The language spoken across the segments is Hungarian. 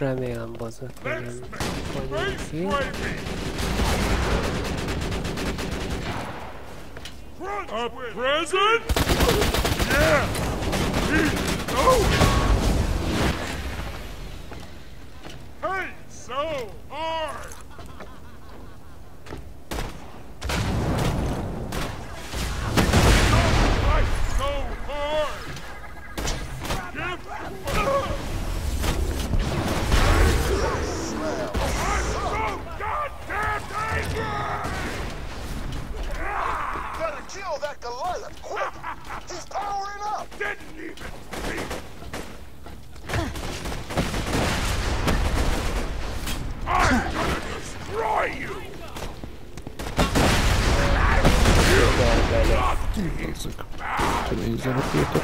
remélem hogy nem vagyunk ki. A present? Yeah! Oh! Jezu, to będzie załatwiło to.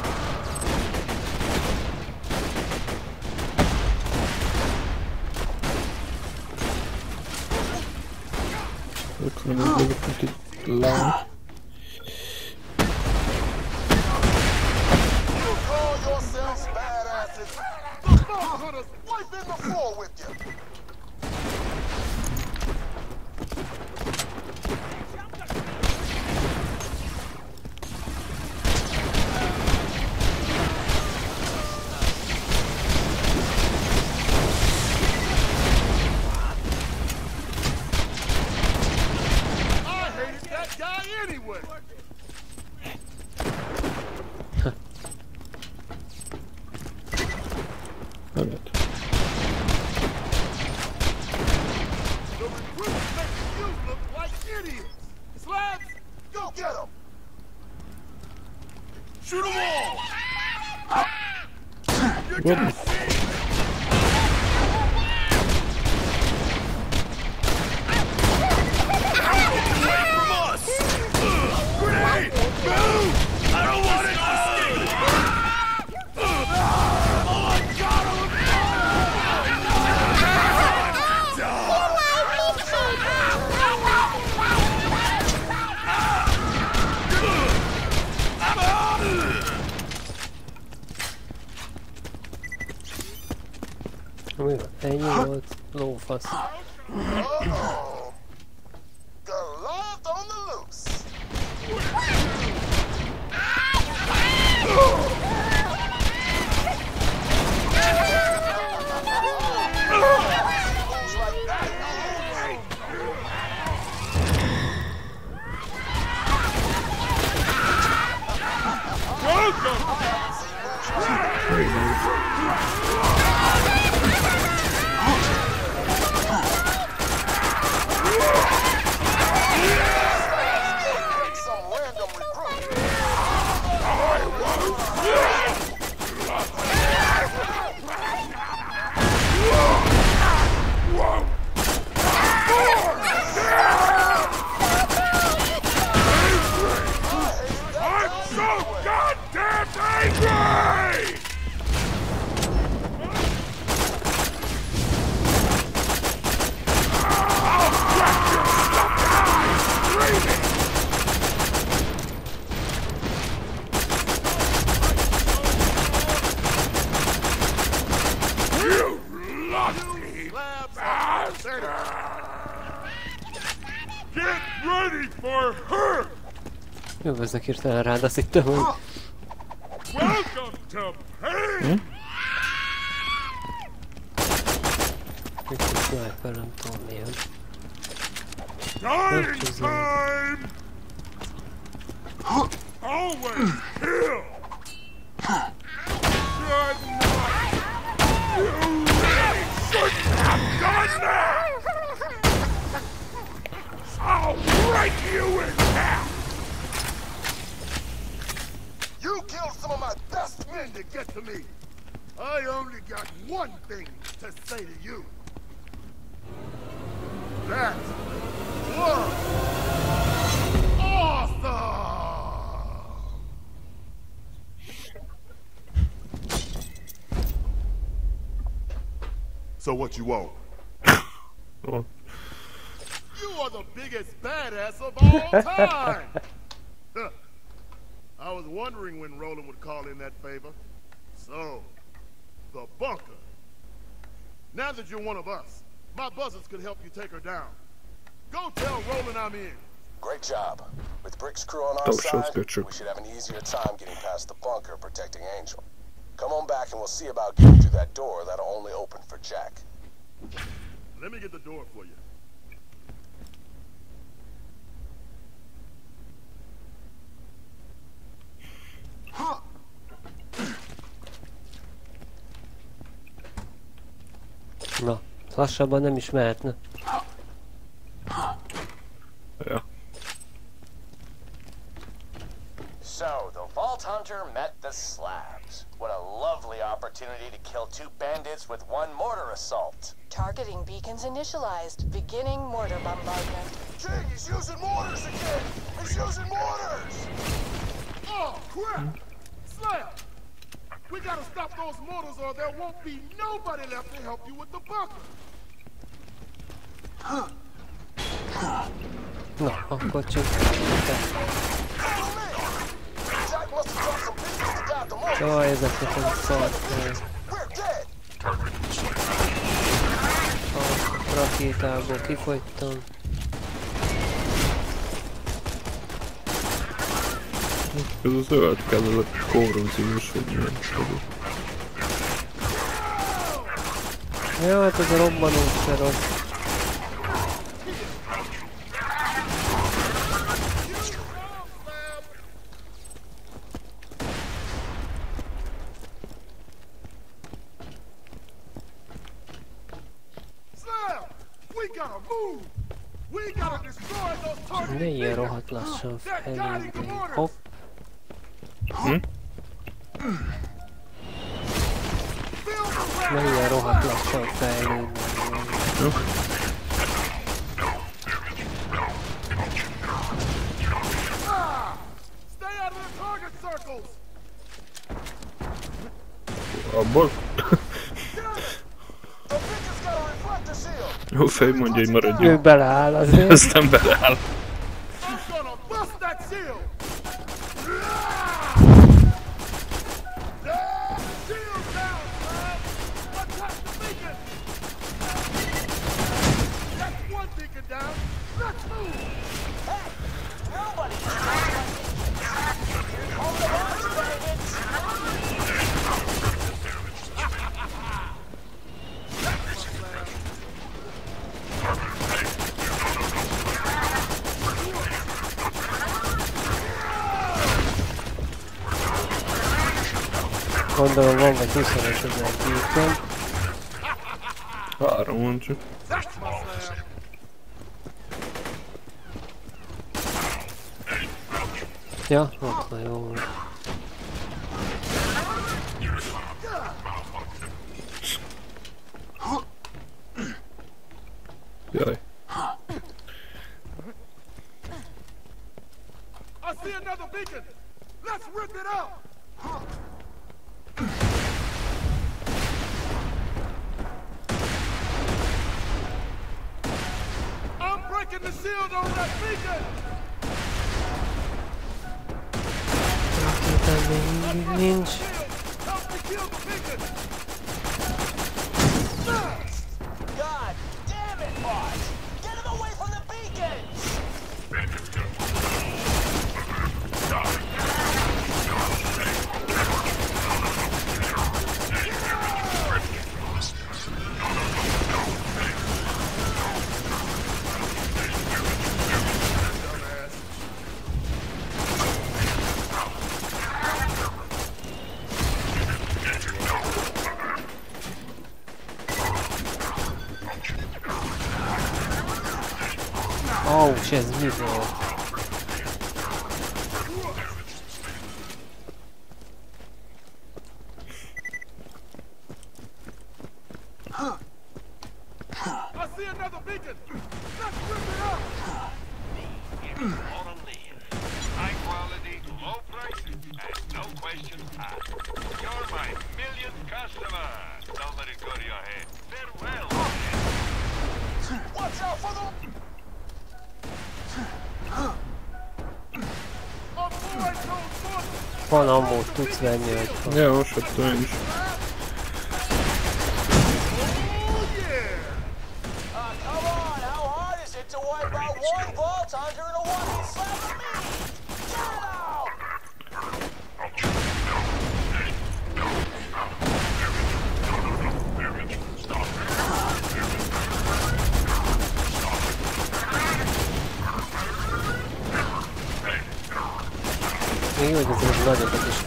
Tylko nie mogę wypuścić dla... idiots! Slabs, go get them! Shoot them all! What? Oh, it's a little fussy. Jövöznek hirtelen rád, azt hittem, hogy Welcome So what you want? Ó, You are the biggest badass of all time! I was wondering when Roland would call in that favor. So, the bunker. Now that you're one of us, my buzzers could help you take her down. Go tell Roland I'm in. Great job. With Brick's crew on our Don't side, we should have an easier time getting past the bunker protecting Angel. Come on back and we'll see about getting through that door that'll only open for Jack. Let me get the door for you. Na, lassabban nem is mehetne. Ja. So, the Vault Hunter met the Slabs. What a lovely opportunity to kill two bandits with one mortar assault. Targeting beacons initialized. Beginning mortar bombardment. King, he's using mortars again! He's using mortars! Oh, crap! Slap! We gotta stop those mortars or there won't be nobody left to help you with the bunker. Na, akkor csak... Follow Jaj, ezek nekem szart. A rakétából kifogytam. Ez a zöld kell, ez a korróziós, vagy milyen pedig. Ja, hát ez a robbanó se rossz. Ne ilyen rohadt lassan felé. Hopp. Ne ilyen rohadt lassan. Jó. Circles! Abból? Jó fej mondja, hogy Ő maradjunk. beleáll azért. Aztán beleáll. into a wall like this and I should like, do you think? I don't want to. Yeah, I'll play over. Really? I see another beacon! Let's rip it up! Aqui também, meninos. 哦现实技术 тут с нами. А Я уж отстанешь. Его не зажигали, потому что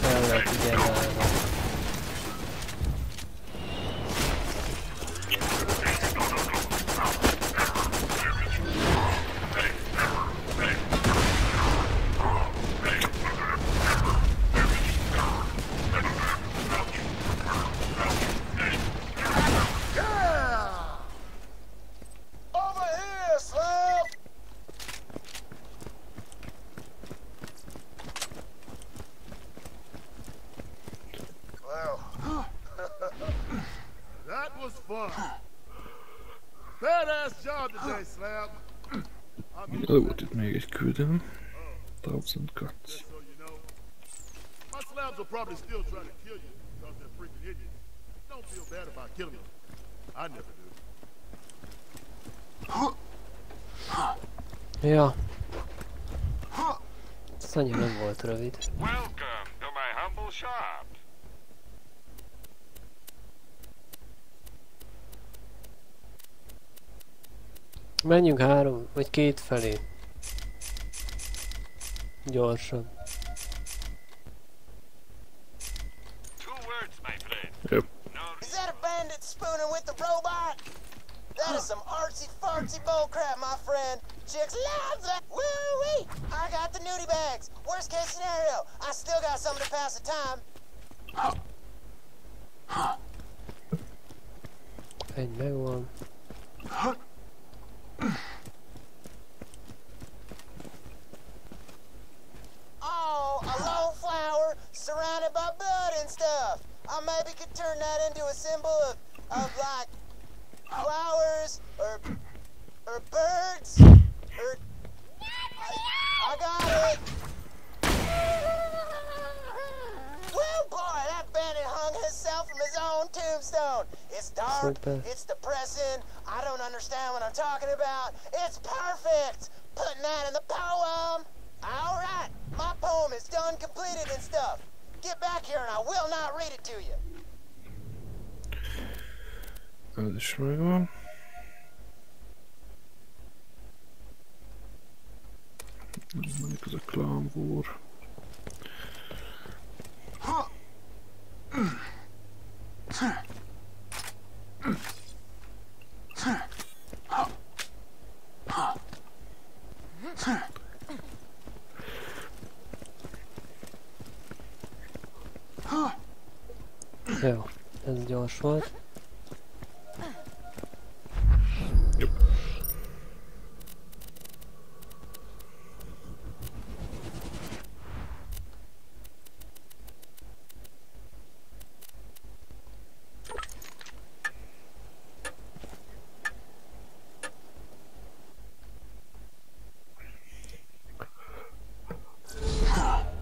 küldem. Thousand cuts. so you know, my slabs will probably still try to kill you because they're freaking idiots. Don't feel bad about killing them. I never do. Ja. Ez annyira nem volt rövid. Welcome to my humble shop. Menjünk három, vagy két felé. Gyorsan. Two words, my friend. Yep. No is that a bandit spooning with the robot? That is some artsy fartsy bullcrap, my friend. Chicks love that. Woo wee! I got the nudie bags. Worst case scenario, I still got something to pass the time. Egy megvan. Oh, a lone flower surrounded by bud and stuff. I maybe could turn that into a symbol of, of like flowers or or birds or I, I got it. Well, boy, that bandit hung himself from his own tombstone. It's dark. It's depressing. I don't understand what I'm talking about. It's perfect. Putting that in the poem. All right, my poem is done, completed, and stuff. Get back here, and I will not read it to you. Ez is megvan. Mondjuk ez a Clown War. Jó, Все, ты сделаешь вот.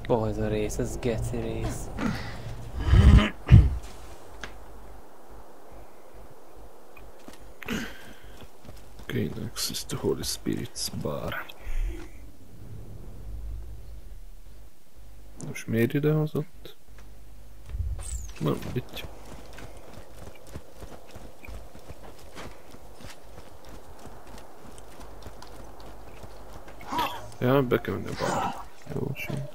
Boy, the race is getty race. Access to Holy Spirit's bar. Most miért idehozott? Nem, itt. Ja, be kell menni a bárba. Jó, sem.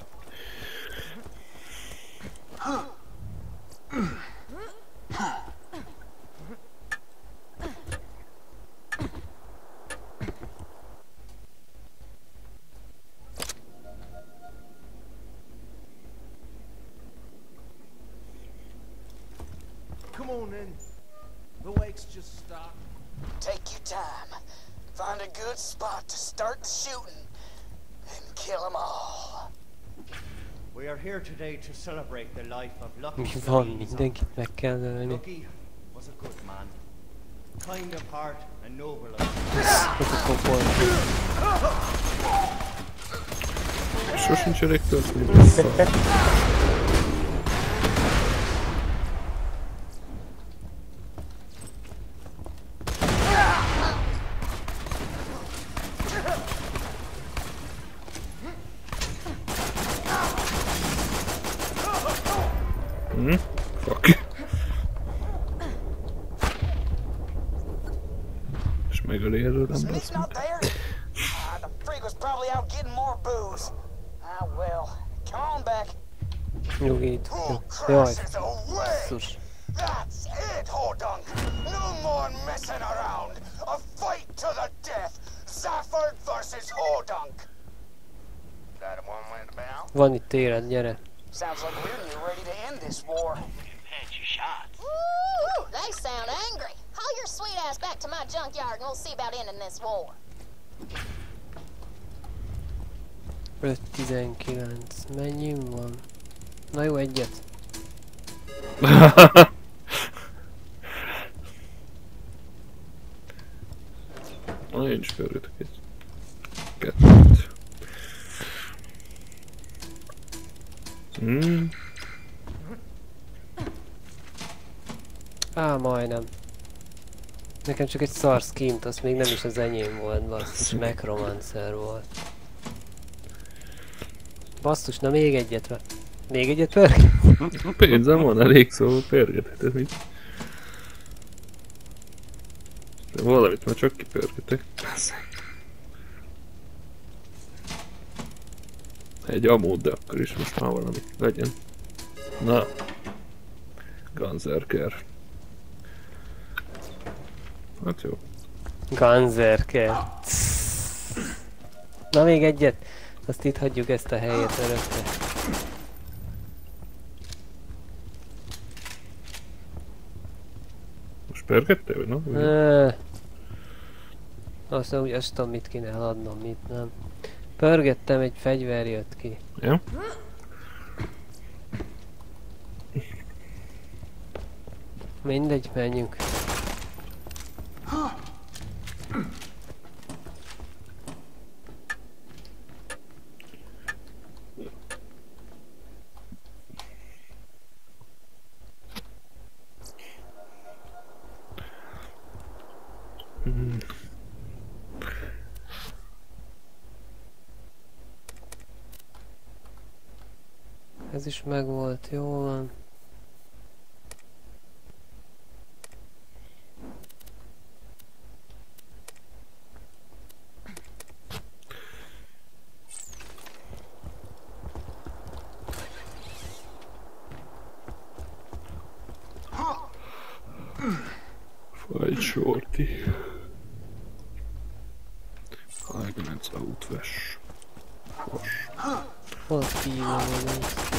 Mi van, mindenkit meg kell ölni. Lucky was a good man. Kind of heart and noble of Ez a kopor. Sosincs elég történni vissza. About? Van itt téred, gyere. Sounds like we're near ready to end this war. Ooh, they sound angry. Haul your sweet ass back to my junkyard and we'll see about ending this war. 5-19. Mennyim van? Na jó, egyet. Na én is pörgetek egy Hmm. Á, majdnem. Nekem csak egy szar skint, az még nem is az enyém volt, basszus, Necromancer volt. Basszus, na még egyet ve. Még egyet pörg? Pénzem van elég, szóval pörgetheted mit. De valamit már csak kipörgetek. Egy amód, de akkor is most már valami legyen. Na. Ganzerker. Hát jó. Ganzerke. Na még egyet. Azt itt hagyjuk ezt a helyet örökre. Most pörgettél, vagy na? Azt úgy azt tudom mit kéne eladnom, mit nem. Pörgettem, egy fegyver jött ki. Ja? Mindegy, menjünk. Ez is megvolt, jó van. Outwash. Wash. Hol a kíva van ez?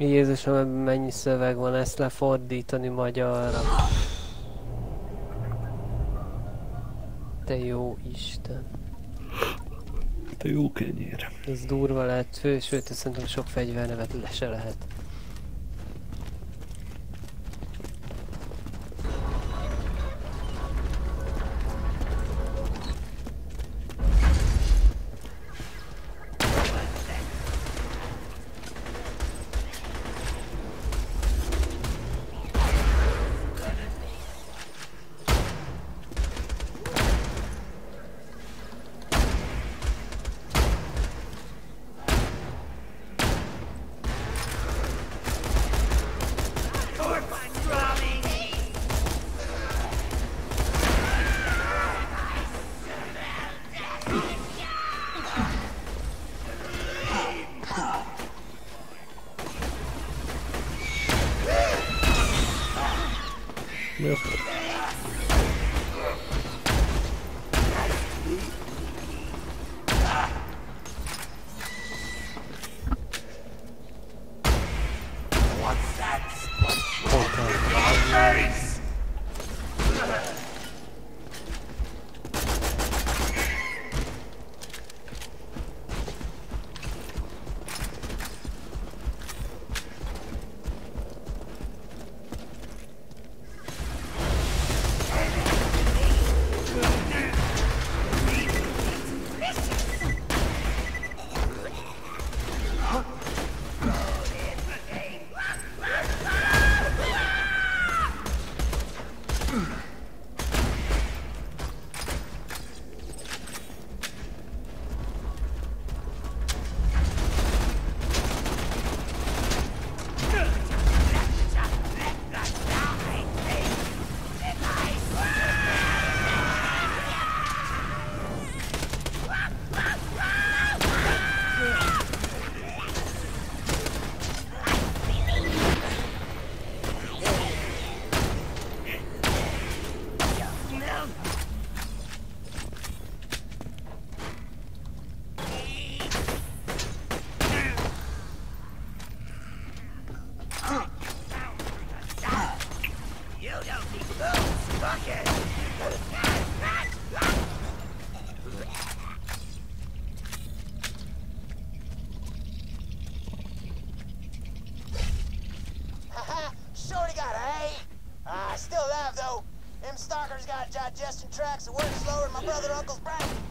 Jézusom, mennyi szöveg van ezt lefordítani magyarra. Te jó Isten. Te jó kenyér. Ez durva lehet, fő, sőt, szerintem sok fegyvernevet le se lehet. Merde. have, though. M. Stalker's got digestion tracts that work slower than my brother uncle's brain.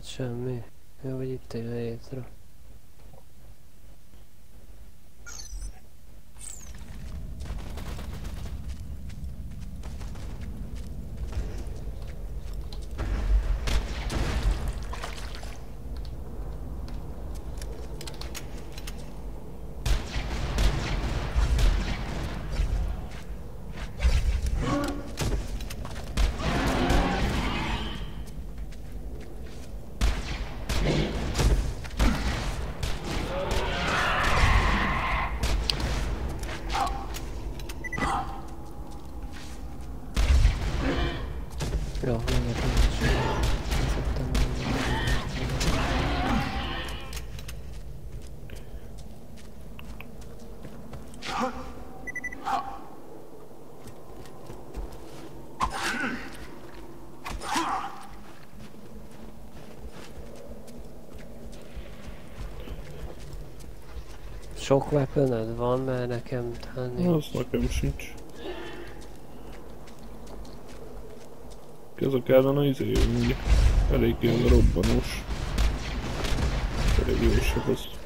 faccia a me e vedete retro Sok weaponed van, mert nekem talán Az nekem sincs. Ezek ellen a izé. Elég ilyen robbanós. Elég jó is az.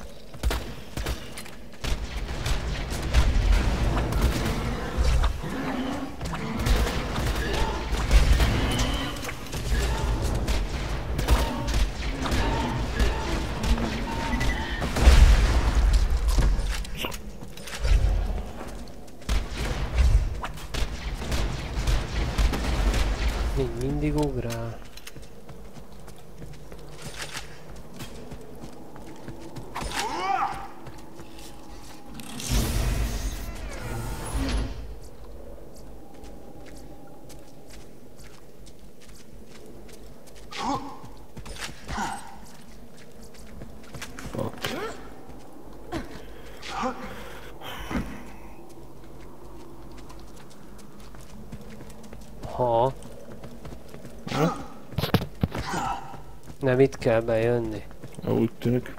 Nem itt kell bejönni. Úgy tűnik.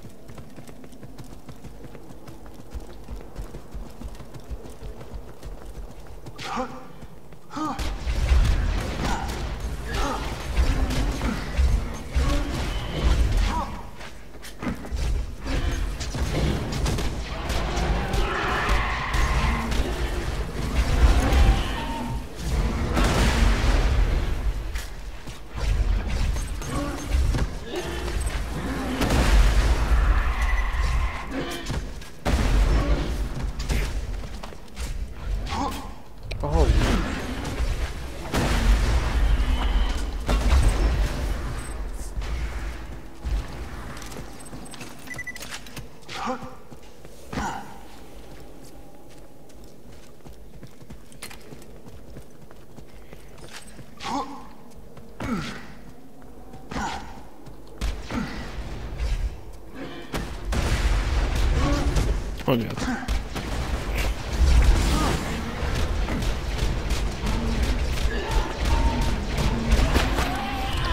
Понятно.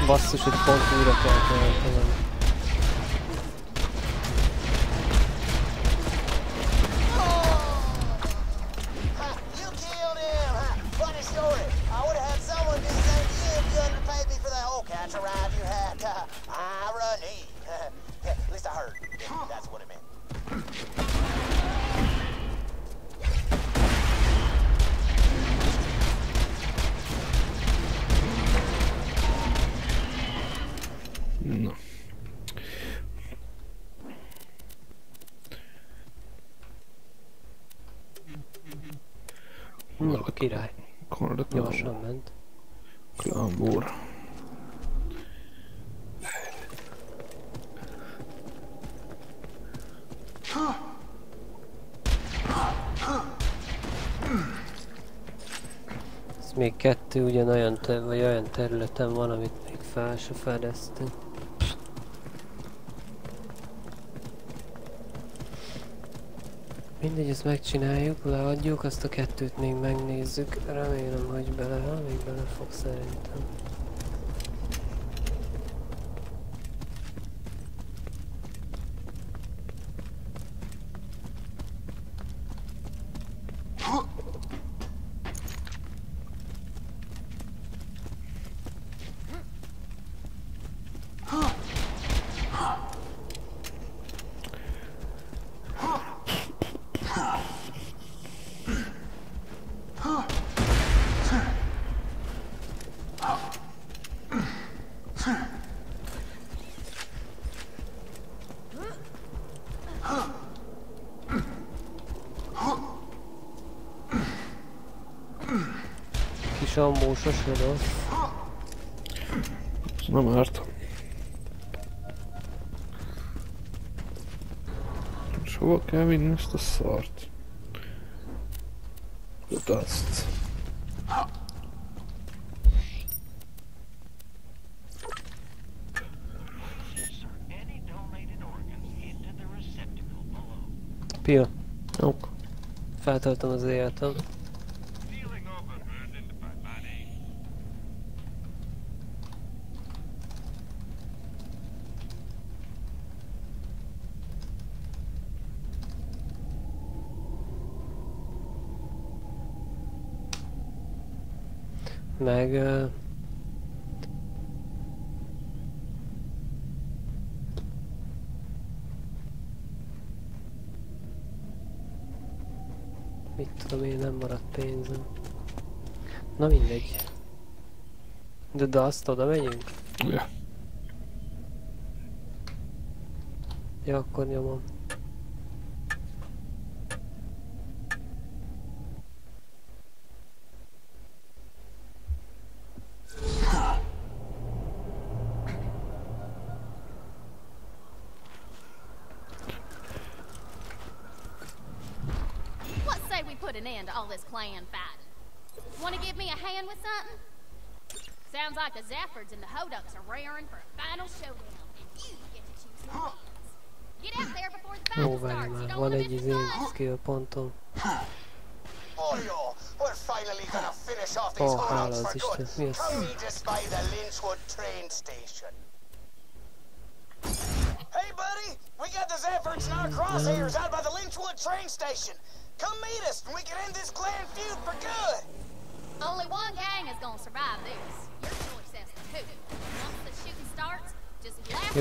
Was zwischen Fort und Wiederkehr. Király. Kanada Gyorsan ment. Klambor. Ez még kettő ugyanolyan, vagy olyan területen van, amit még fel se fedeztünk. Mindegy, ezt megcsináljuk, leadjuk, azt a kettőt még megnézzük. Remélem, hogy bele, még bele fog szerintem. Ammó sose rossz. Ez nem árt. És hova kell vinni ezt a szart? Below. Pia, Jó. feltöltöm az életem. Meg... Mit tudom én, nem maradt pénzem. Na mindegy. De, de azt oda megyünk? Ja. Ja, akkor nyomom. An end to all this clan fighting? Want to give me a hand with something? Sounds like the Zaffords and the Hoducks are raring for a final showdown, and you get to choose who wins. Get out there before the Jó, battle várj starts. You don't want to miss the fun. skill pontom. We're finally gonna finish off these Oh, holdouts hála for good. Isten, mi az? Come meet us by the Lynchwood train station. Hey, buddy, we got the Zephyrs and our crosshairs out by the Lynchwood train station. Come meet us, and we can end this clan feud for good. Only one gang is gonna survive this. Your choice as to who. Once the shooting starts, just blast